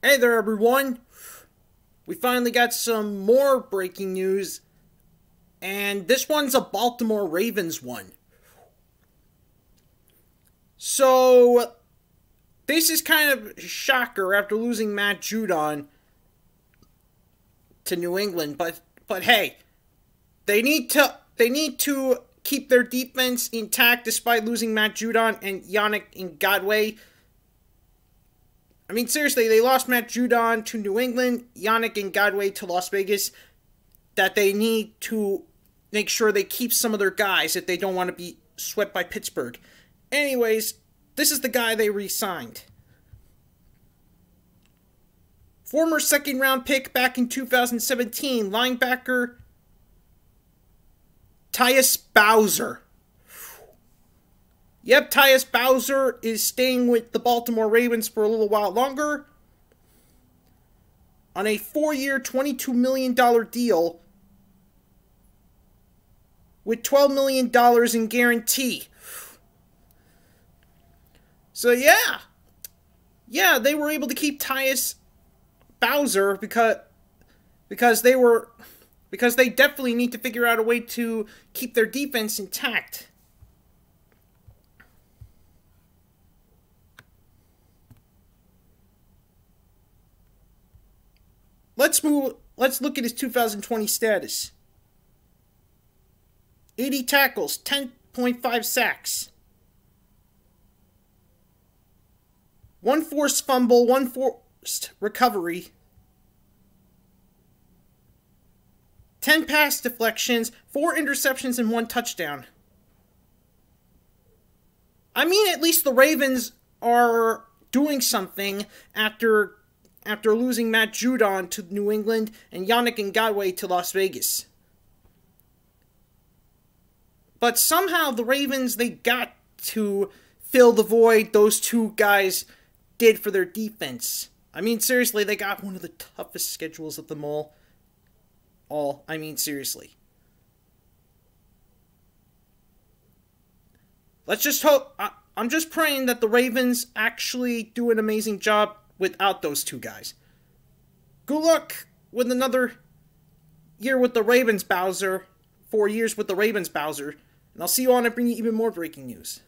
Hey there, everyone. We finally got some more breaking news, and this one's a Baltimore Ravens one. So, this is kind of a shocker after losing Matt Judon to New England, but but hey, they need to they need to keep their defense intact despite losing Matt Judon and Yannick Ngakoue I mean, seriously, they lost Matt Judon to New England, Yannick Ngakoue to Las Vegas. That they need to make sure they keep some of their guys if they don't want to be swept by Pittsburgh. Anyways, this is the guy they re signed. Former second round pick back in 2017, linebacker Tyus Bowser. Yep, Tyus Bowser is staying with the Baltimore Ravens for a little while longer on a four year, $22 million deal with $12 million in guarantee. So, yeah. Yeah, they were able to keep Tyus Bowser because because they were because they definitely need to figure out a way to keep their defense intact. Let's move. Let's look at his 2020 status. 80 tackles, 10.5 sacks. One forced fumble, one forced recovery. 10 pass deflections, 4 interceptions, and 1 touchdown. I mean, at least the Ravens are doing something after after losing Matt Judon to New England and Yannick Ngakoue to Las Vegas. But somehow the Ravens, they got to fill the void those two guys did for their defense. I mean, seriously, they got one of the toughest schedules of them all. All, I mean, seriously. Let's just hope. I, I'm just praying that the Ravens actually do an amazing job without those two guys. Good luck with another year with the Ravens, Bowser. Four years with the Ravens, Bowser. And I'll see you on to bring you even more breaking news.